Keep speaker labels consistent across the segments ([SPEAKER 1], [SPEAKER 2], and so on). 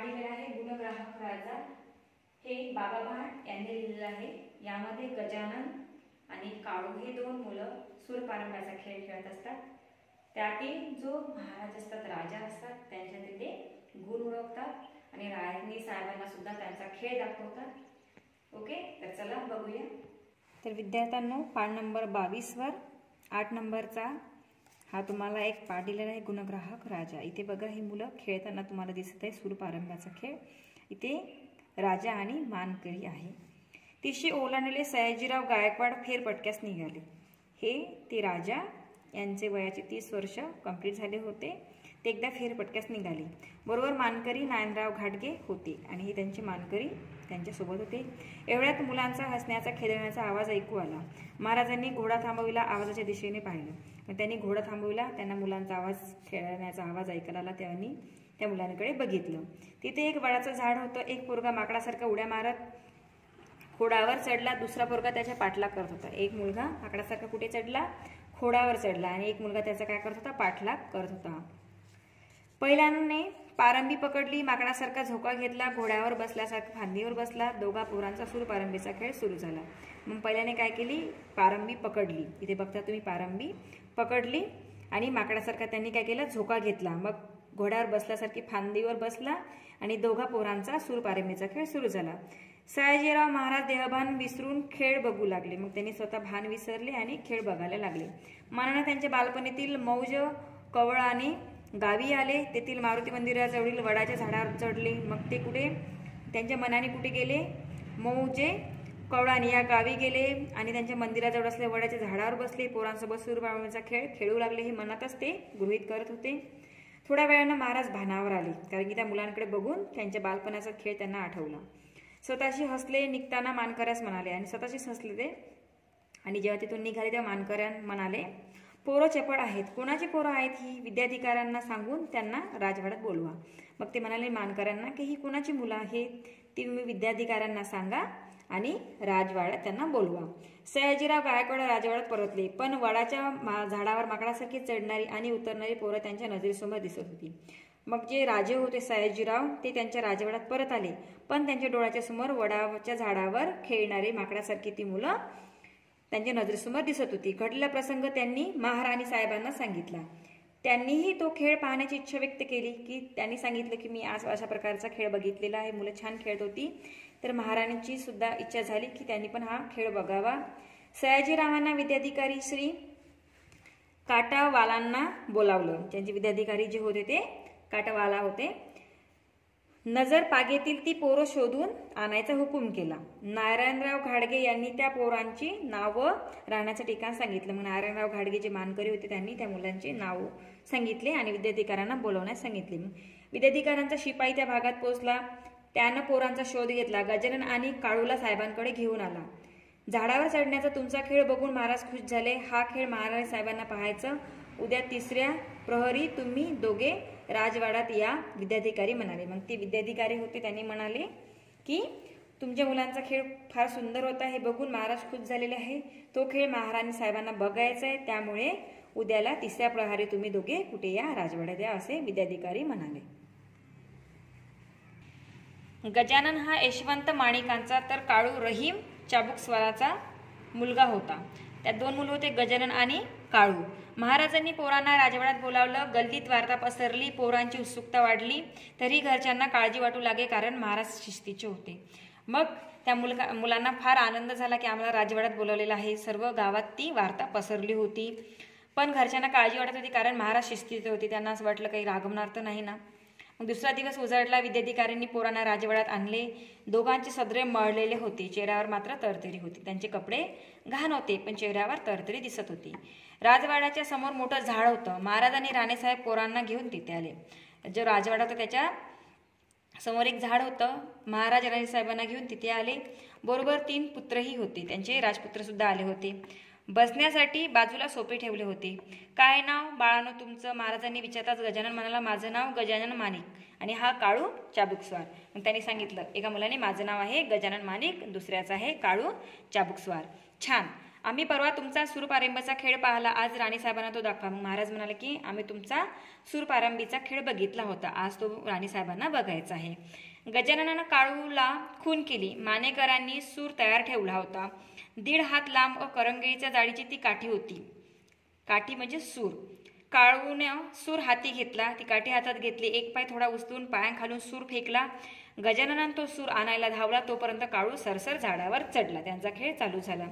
[SPEAKER 1] पाठ दिलेला आहे गुणग्राहक राजा. हे बाबा भाट यांनी लिहिलेलं आहे. यामध्ये गजानन आणि काळू हे दोन मुलं सूरपारंब्याचा खेळ खेळत असतात. त्यातील जो महाराज असतात राजा असतात त्यांच्या तिथे गुण ओळखतात आणि रायनी साहेबांना सुद्धा त्यांचा खेळ दाखवतात. ओके? तर चला बघूया. तर विद्यार्थ्यांनो पान नंबर बावीसवर आठ नंबरचा हा तुम्हाला एक पाठ दिलेला आहे गुणग्राहक राजा. इथे बघा ही मुलं खेळताना तुम्हाला दिसत आहे सूरपारंब्याचा खेळ. इथे राजा आणि मानकरी आहे. तिशी ओलांडले सयाजीराव गायकवाड फेरपटक्यास निघाले. हे ते राजा यांचे वयाचे तीस वर्ष कंप्लीट झाले होते. ते एकदा फेरपटक्यास निघाले. बरोबर मानकरी नारायणराव घाटगे होते आणि हे त्यांचे मानकरी त्यांच्यासोबत होते. एवढ्यात मुलांचा हसण्याचा खेळण्याचा आवाज ऐकू आला. महाराजांनी घोडा थांबविला आवाजाच्या दिशेने पाहिलं. मग त्यांनी घोडा थांबविला त्यांना मुलांचा आवाज खेळण्याचा आवाज ऐकायला आला त्यांनी त्या मुलांकडे बघितलं. तिथे एक वडाचं झाड होतं एक पोरगा माकडासारखा उड्या मारत खोडावर चढला दुसरा पोरगा त्याच्या पाठलाग करत होता. एक मुलगा माकडासारखा कुठे चढला? खोडावर चढला आणि एक मुलगा त्याचा काय करत होता? पाठलाग करत होता. पहिल्याने पारंबी पकडली माकडासारखा झोका घेतला घोड्यावर बसल्यासारखा फांदीवर बसला दोघा पोरांचा सूर पारंबीचा खेळ सुरू झाला. मग पहिल्याने काय केली? पारंबी पकडली. इथे बघता तुम्ही पारंबी पकडली आणि माकडासारखा त्यांनी काय केलं? झोका घेतला. मग घोड्यावर बसल्यासारखी फांदीवर बसला आणि दोघा पोरांचा सूरपारंबीचा खेळ सुरू झाला. सयाजीराव महाराज देहभान विसरून खेळ बघू लागले. मग त्यांनी स्वतः भान विसरले आणि खेळ बघायला लागले. मनाने त्यांच्या बालपणीतील मौज कवळ आणि गावी आले. तेथील मारुती मंदिराजवळील वडाच्या झाडावर चढले. मग ते कुठे? त्यांच्या मनाने कुठे गेले? मौजे कवळानी या गावी गेले आणि त्यांच्या मंदिराजवळ असल्या वडाच्या झाडावर बसले. पोरांसोबत सूरबाळीचा खेळ खेळू लागले हे मनातच ते गृहित करत होते. थोड्या वेळानं महाराज भानावर आले कारण की त्या मुलांकडे बघून त्यांच्या बालपणाचा खेळ त्यांना आठवला. स्वतःशी हसले निघताना मानकऱ्यास म्हणाले आणि स्वतःशीच हसले ते. आणि जेव्हा तिथून निघाले तेव्हा मानकऱ्यां म्हणाले पोरं चपड आहेत. कोणाची पोरं आहेत ही विद्याधिकाऱ्यांना सांगून त्यांना राजवाड्यात बोलवा. मग ते म्हणाले मानकऱ्यांना की ही कोणाची मुलं आहेत? ती तुम्ही विद्याधिकाऱ्यांना सांगा. आणि राजवाड्यात त्यांना बोलवा. सयाजीराव गायकवाड राजवाड्यात परतले पण वडाच्या झाडावर माकडासारखी चढणारी आणि उतरणारी पोरं त्यांच्या नजरेसमोर दिसत होती. मग जे राजे होते सयाजीराव ते त्यांच्या राजवाड्यात परत आले. पण त्यांच्या डोळ्याच्या समोर वडाच्या झाडावर खेळणारी माकडासारखी ती मुलं त्यांच्या नजरेसमोर दिसत होती. घडलेला प्रसंग त्यांनी महाराणी साहेबांना सांगितला. त्यांनीही तो खेळ पाहण्याची इच्छा व्यक्त केली की त्यांनी सांगितलं की मी आज अशा प्रकारचा खेळ बघितलेला आहे. मुलं छान खेळत होती. तर महाराणीची सुद्धा इच्छा झाली की त्यांनी पण हा खेळ बघावा. सयाजीरावांना विद्याधिकारी श्री काटावालांना बोलावलं. त्यांचे विद्याधिकारी जे होते ते काटावाला होते. नजर पागेतील ती पोरं शोधून आणायचा हुकूम केला. नारायणराव घाडगे यांनी त्या पोरांची नावं राहण्याचं ठिकाण सांगितलं. मग नारायणराव घाडगे जे मानकरी होते त्यांनी त्या मुलांची नाव सांगितले आणि विद्याधिकाऱ्यांना बोलवण्यास सांगितले. विद्याधिकाऱ्यांचा शिपाई त्या भागात पोहोचला. त्यानं पोरांचा शोध घेतला. गजानन आणि काळूला साहेबांकडे घेऊन आला. झाडावर चढण्याचा तुमचा खेळ बघून महाराज खुश झाले. हा खेळ महाराज साहेबांना पाहायचं उद्या तिसऱ्या प्रहरी तुम्ही दोघे राजवाड्यात या विद्याधिकारी म्हणाले. मग ते विद्याधिकारी होते त्यांनी म्हणाले की तुमच्या मुलांचा खेळ फार सुंदर होता हे बघून महाराज खुश झालेले आहे. तो खेळ महाराणी साहेबांना बघायचा आहे त्यामुळे उद्याला तिसऱ्या प्रहारी तुम्ही दोघे कुठे या राजवाड्यात या असे विद्याधिकारी म्हणाले. गजानन हा यशवंत माणिकांचा तर काळू रहीम चाबुकस्वराचा मुलगा होता. त्यात दोन मुलं होते गजानन आणि काळू महाराजांनी पोरांना राजवाड्यात बोलावलं गल्लीत वार्ता पसरली पोरांची उत्सुकता वाढली तरी घरच्यांना काळजी वाटू लागे कारण महाराज शिस्तीचे होते. मग त्या मुलगा मुलांना फार आनंद झाला की आम्हाला राजवाड्यात बोलावलेलं आहे. सर्व गावात ती वार्ता पसरली होती. पण घरच्यांना काळजी वाटत होती कारण महाराज शिस्तीचे होते. त्यांना असं वाटलं काही रागवणार तर नाही ना? मग दुसरा दिवस उजाडला विद्याधिकाऱ्यांनी पोरांना राजवाड्यात आणले. दोघांचे सदरे मळलेले होते. चेहऱ्यावर मात्र तरतरी होती. त्यांचे कपडे घाण होते पण चेहऱ्यावर तरतरी दिसत होती. राजवाड्याच्या समोर मोठं झाड होतं. महाराज आणि राणेसाहेब पोरांना घेऊन तिथे आले. जो राजवाडा होता त्याच्यासमोर एक झाड होतं. महाराज राणेसाहेबांना घेऊन तिथे आले. बरोबर तीन पुत्रही होते. त्यांचे राजपुत्रसुद्धा आले होते. बसण्यासाठी बाजूला सोपे ठेवले होते. काय नाव? बाळानो तुमचं महाराजांनी विचारताच गजानन म्हणाला माझं नाव गजानन माणिक. आणि हा काळू चाबुकस्वार. मग त्यांनी सांगितलं एका मुलाने माझं नाव आहे गजानन माणिक दुसऱ्याचं आहे काळू चाबुकस्वार. छान. आम्ही परवा तुमचा सुरपारंबीचा खेळ पाहिला. आज राणीसाहेबांना तो दाखवा. मग महाराज म्हणाले की आम्ही तुमचा सूरपारंबीचा खेळ बघितला होता. आज तो राणीसाहेबांना बघायचा आहे. गजाननानं काळूला खून केली. मानेकरांनी सूर तयार ठेवला होता. दीड हात लांब व करंगळीच्या जाळीची ती काठी होती. काठी म्हणजे सूर. काळूनं सूर हाती घेतला. ती काठी हातात घेतली. एक पाय थोडा उचलून पायांखालून सूर फेकला. गजाननानं तो सूर आणायला धावला. तोपर्यंत काळू सरसर झाडावर चढला. त्यांचा खेळ चालू झाला.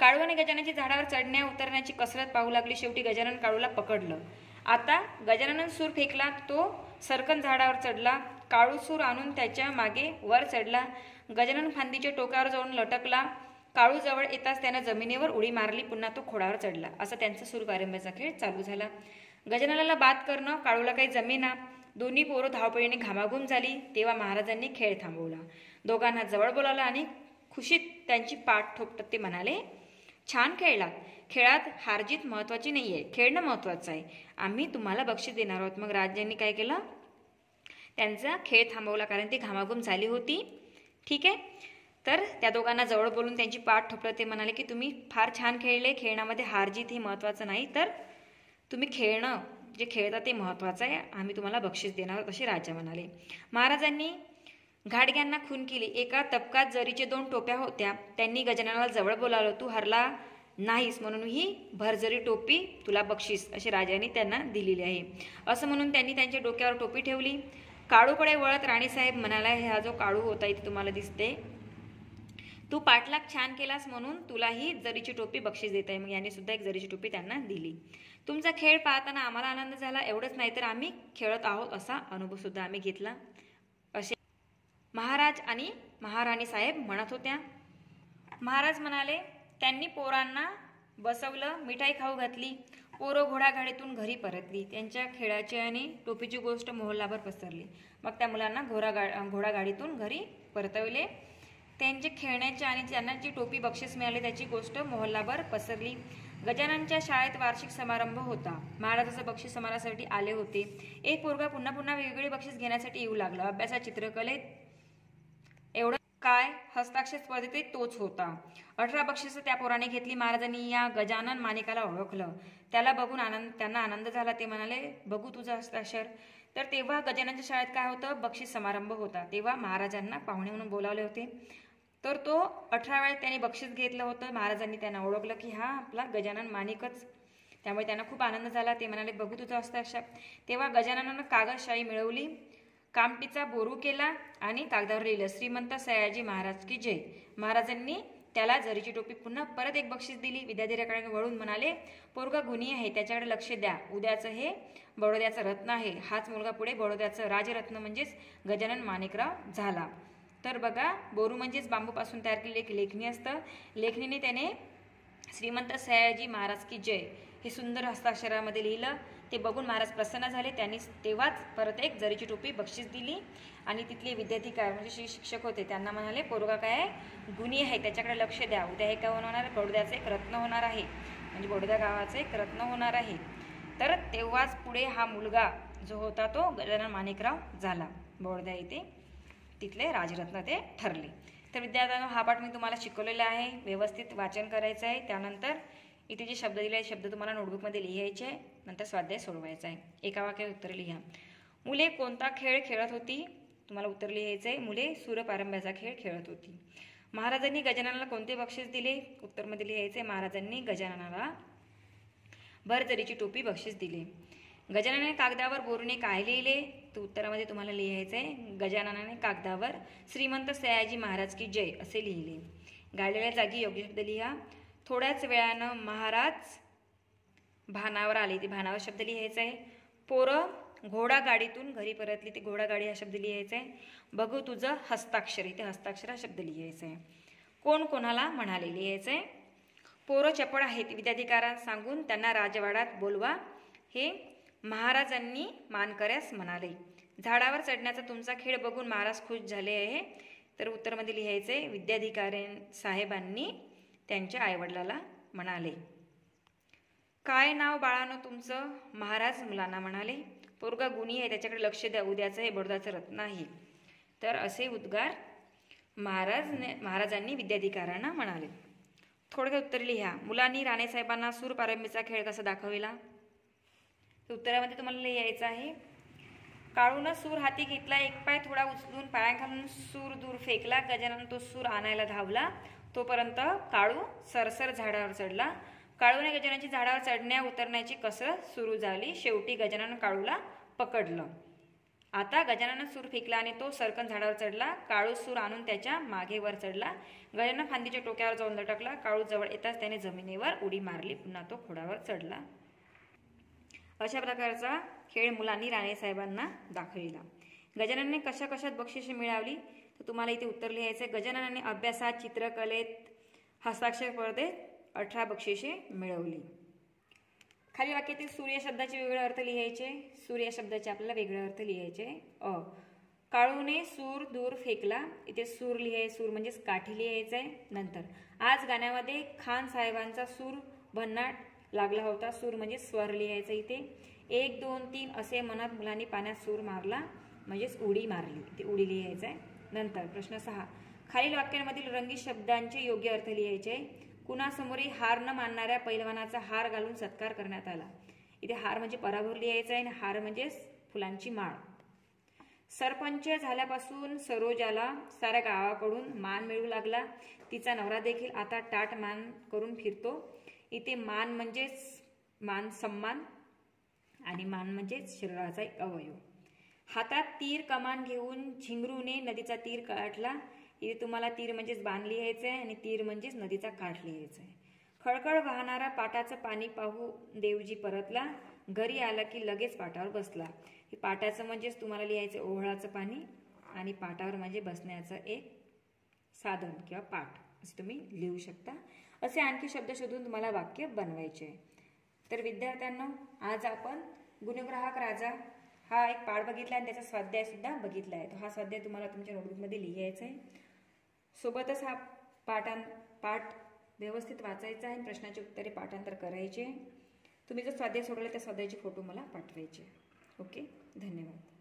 [SPEAKER 1] काळू आणि गजाननची झाडावर चढण्या उतरण्याची कसरत पाहू लागली. शेवटी गजानन काळूला पकडलं. आता गजानन सूर फेकला. तो सरकन झाडावर चढला. काळू सूर आणून त्याच्यामागे वर चढला. गजानन फांदीच्या टोकावर जाऊन लटकला. काळू जवळ येताच त्यानं जमिनीवर उडी मारली पुन्हा तो खोडावर चढला. असा त्यांचा सूरपारंब्याचा खेळ चालू झाला. गजाननाला बाद करणं काळूला काही जमेना दोन्ही पोरं धावपळीने घामाघूम झाली तेव्हा महाराजांनी खेळ थांबवला. दोघांना जवळ बोलावला आणि खुशीत त्यांची पाठ ठोपटत ते म्हणाले छान खेळलात. खेळात हारजीत महत्वाची नाही आहे खेळणं महत्वाचं आहे. आम्ही तुम्हाला बक्षीस देणार आहोत. मग राज्यांनी काय केलं? त्यांचा खेळ थांबवला कारण ती घामाघूम झाली होती. ठीक आहे. तर त्या दोघांना जवळ बोलून त्यांची पाठ ठोपलं. ते म्हणाले की तुम्ही फार छान खेळले. खेळण्यामध्ये हार जीत हे महत्त्वाचं नाही. तर तुम्ही खेळणं जे खेळता ते महत्त्वाचं आहे. आम्ही तुम्हाला बक्षीस देणार आहोत असे राजा म्हणाले. महाराजांनी घाडग्यांना खून केली. एका तबकात जरीचे दोन टोप्या होत्या. त्यांनी गजाननाला जवळ बोलावलं. तू हरला नाहीस म्हणून ही भरजरी टोपी तुला बक्षीस अशी राजांनी त्यांना दिलेली आहे. असं म्हणून त्यांनी त्यांच्या डोक्यावर टोपी ठेवली. काळूकडे वळत राणीसाहेब म्हणाला हा जो काळू होता इथे तुम्हाला दिसते. तू पाठलाग छान केलास म्हणून तुलाही जरीची टोपी बक्षीस देत आहे. मग याने सुद्धा एक जरीची टोपी त्यांना दिली. तुमचा खेळ पाहताना आम्हाला आनंद झाला. एवढंच नाही तर आम्ही खेळत आहोत असा अनुभव सुद्धा आम्ही घेतला. असे महाराज आणि महाराणी साहेब म्हणत होत्या. महाराज म्हणाले त्यांनी पोरांना बसवलं मिठाई खाऊ घातली पोरं घोडागाडीतून घरी परतली. त्यांच्या खेळाची आणि टोपीची गोष्ट मोहल्लाभर पसरली. मग त्या मुलांना घोडागा घोडागाडीतून घरी परतवले. त्यांचे खेळण्याचे आणि त्यांना जी टोपी बक्षीस मिळाली त्याची गोष्ट मोहल्लाभर पसरली. गजाननच्या शाळेत वार्षिक समारंभ होता. महाराजाचं बक्षीस समारासाठी आले होते. एक पोरगा पुन्हा पुन्हा वेगवेगळे बक्षीस घेण्यासाठी येऊ लागला. अभ्यासात चित्रकलेत एवढं काय हस्ताक्षर स्पर्धेत तोच होता. अठरा बक्षिसं त्या पोराने घेतली. महाराजांनी या गजानन मानिकाला ओळखलं. त्याला बघून आनंद त्यांना आनंद झाला. ते म्हणाले बघू तुझं हस्ताक्षर. तर तेव्हा गजाननच्या शाळेत काय होतं? बक्षीस समारंभ होता. तेव्हा महाराजांना पाहुणे म्हणून बोलावले होते. तर तो अठरा वेळेस त्याने बक्षीस घेतलं होतं. महाराजांनी त्यांना ओळखलं की हा आपला गजानन मानिकच त्यामुळे त्यांना खूप आनंद झाला. ते म्हणाले बघू तुझा हस्ताक्षर तेव्हा गजाननानं कागदशाही मिळवली कामटीचा बोरू केला आणि कागदावर लिहिलं श्रीमंत सयाजी महाराज की जय. महाराजांनी त्याला जरीची टोपी पुन्हा परत एक बक्षीस दिली विद्याधीराकडे वळून म्हणाले पोरगा गुणी आहे त्याच्याकडे लक्ष द्या. उद्याचं हे बडोद्याचं रत्न आहे. हाच मुलगा पुढे बडोद्याचं राजरत्न म्हणजेच गजानन माणिकराव झाला. तर बघा बोरू म्हणजेच बांबूपासून तयार केलेली एक लेखणी असतं. लेखणीने त्याने श्रीमंत सयाजी महाराज की जय हे सुंदर हस्ताक्षरामध्ये लिहिलं. ते बघून महाराज प्रसन्न झाले. त्यांनी तेव्हाच परत एक जरीची टोपी बक्षीस दिली. आणि तिथले विद्यार्थी काय म्हणजे जे शिक्षक होते त्यांना म्हणाले पोरगा काय आहे गुणी आहे त्याच्याकडे लक्ष द्या. उद्या हे काय होणार बडोद्याचं एक रत्न होणार आहे. म्हणजे बडोदा गावाचं एक रत्न होणार आहे. तर तेव्हाच पुढे हा मुलगा जो होता तो गजानन माणिकराव झाला. बडोदा येथे तिथले राजरत्न ते ठरले. तर विद्यार्थ्यांनो हा पाठ मी तुम्हाला शिकवलेला आहे. व्यवस्थित वाचन करायचं आहे. त्यानंतर इथे जे शब्द दिले शब्द तुम्हाला नोटबुकमध्ये लिहायचे आहे नंतर स्वाध्याय सोडवायचा आहे. एका वाक्यात उत्तर लिहा. मुले कोणता खेळ खेळत होती? तुम्हाला उत्तर लिहायचं आहे. मुले सूर्यपारंब्याचा खेळ खेळत होती. महाराजांनी गजाननाला कोणते बक्षीस दिले? उत्तरमध्ये लिहायचे महाराजांनी गजाननाला भरजरीची टोपी बक्षीस दिले. गजाननाने कागदावर बोरूने काय लिहिले? तर उत्तरामध्ये तुम्हाला लिहायचं आहे. गजाननाने कागदावर श्रीमंत सयाजी महाराज की जय असे लिहिले. गाळलेल्या जागी योग्य शब्द लिहा. थोड्याच वेळानं महाराज भानावर आले. ते भानावर शब्द लिहायचा आहे. पोरं घोडा गाडीतून घरी परतली. ते घोडा गाडी हा शब्द लिहायचा आहे. बघू तुझं हस्ताक्षर. इथे हस्ताक्षर हा शब्द लिहायचा आहे. कोण कोणाला म्हणाले? लिहायचं आहे. पोरं चपळ आहेत. विद्याधिकारा सांगून त्यांना राजवाड्यात बोलवा. हे महाराजांनी मानकऱ्यास म्हणाले. झाडावर चढण्याचा तुमचा खेळ बघून महाराज खुश झाले आहे. तर उत्तरमध्ये लिहायचे विद्याधिकारी साहेबांनी त्यांच्या आईवडिलाला म्हणाले काय नाव बाळानं तुमचं? महाराज मुलांना म्हणाले पोरगा गुणी आहे त्याच्याकडे लक्ष द्या उद्याचं हे बडोदाचं रत्न आहे तर असे उद्गार महाराज महाराजांनी विद्याधिकाऱ्यांना म्हणाले. थोडक्यात उत्तर लिहा. मुलांनी राणेसाहेबांना सूरपारंबीचा खेळ कसा दाखविला? तर उत्तरामध्ये तुम्हाला लिहायचं आहे. काळूनं सूर हाती घेतला एक पाय थोडा उचलून पायाखालून सूर दूर फेकला गजानन तो सूर आणायला धावला. तोपर्यंत काळू सरसर झाडावर चढला. काळूने गजाननची झाडावर चढण्या उतरण्याची कसरत सुरू झाली. शेवटी गजानन काळूला पकडलं. आता गजानन सूर फेकला आणि तो सरकन झाडावर चढला. काळू सूर आणून त्याच्या मागेवर चढला. गजानन फांदीच्या टोक्यावर जाऊन लटकला. काळू जवळ येताच त्याने जमिनीवर उडी मारली. पुन्हा तो खोडावर चढला. अशा प्रकारचा खेळ मुलांनी राणेसाहेबांना दाखविला. गजाननने कशा कशात बक्षिसे मिळावली तुम्हाला इथे उत्तर लिहायचं आहे गजाननाने अभ्यासात चित्रकलेत हस्ताक्षर स्पर्धेत अठरा बक्षिसे मिळवली. खाली वाक्यातील सूर्य शब्दाचे वेगळे अर्थ लिहायचे. सूर्य शब्दाचे आपल्याला वेगळे अर्थ लिहायचे. अ. काळूने सूर दूर फेकला. इथे सूर लिहाय सूर म्हणजेच काठी लिहायचं आहे नंतर आज गाण्यामध्ये खान साहेबांचा सूर भन्नाट लागला होता. सूर म्हणजे स्वर लिहायचं इथे. एक दोन तीन असे मनात मुलांनी पाण्यात सूर मारला. म्हणजेच उडी मारली. ते उडी लिहायचं आहे नंतर प्रश्न सहा. खालील वाक्यांमधील रंगीत शब्दांचे योग्य अर्थ लिहायचे. कुणासमोरही हार न मानणाऱ्या पैलवानाचा हार घालून सत्कार करण्यात आला. इथे हार म्हणजे पराभूर लिहायचा आहे आणि हार म्हणजे फुलांची माळ. सरपंच झाल्यापासून सरोजाला साऱ्या गावाकडून मान मिळू लागला. तिचा नवरा देखील आता टाट मान करून फिरतो. इथे मान म्हणजेच मान सम्मान आणि मान म्हणजेच शरीराचा एक अवयव. हातात तीर कमान घेऊन झिंगरूने नदीचा तीर काढला. इथे तुम्हाला तीर म्हणजेच बाण लिहायचं आहे आणि तीर म्हणजेच नदीचा काठ लिहायचा आहे खळखळ वाहणारा पाटाचं पाणी पाहू देवजी परतला. घरी आला की लगेच पाटावर बसला. हे पाटाचं म्हणजेच तुम्हाला लिहायचं ओहळाचं पाणी आणि पाटावर म्हणजे बसण्याचं एक साधन किंवा पाठ असं तुम्ही लिहू शकता. असे आणखी शब्द शोधून तुम्हाला वाक्य बनवायचे तर विद्यार्थ्यांना आज आपण गुणग्राहक राजा हा एक पाठ बघितला आणि त्याचा स्वाध्याय सुद्धा बघितला आहे. तो हा स्वाध्याय तुम्हाला तुमच्या नोटबुकमध्ये लिहायचा आहे. सोबतच हा पाठां पाठ व्यवस्थित वाचायचा आहे. प्रश्नाची उत्तरे पाठांतर करायचे. तुम्ही जर स्वाध्याय सोडवले त्या स्वाध्यायाचे फोटो मला पाठवायचे. ओके धन्यवाद.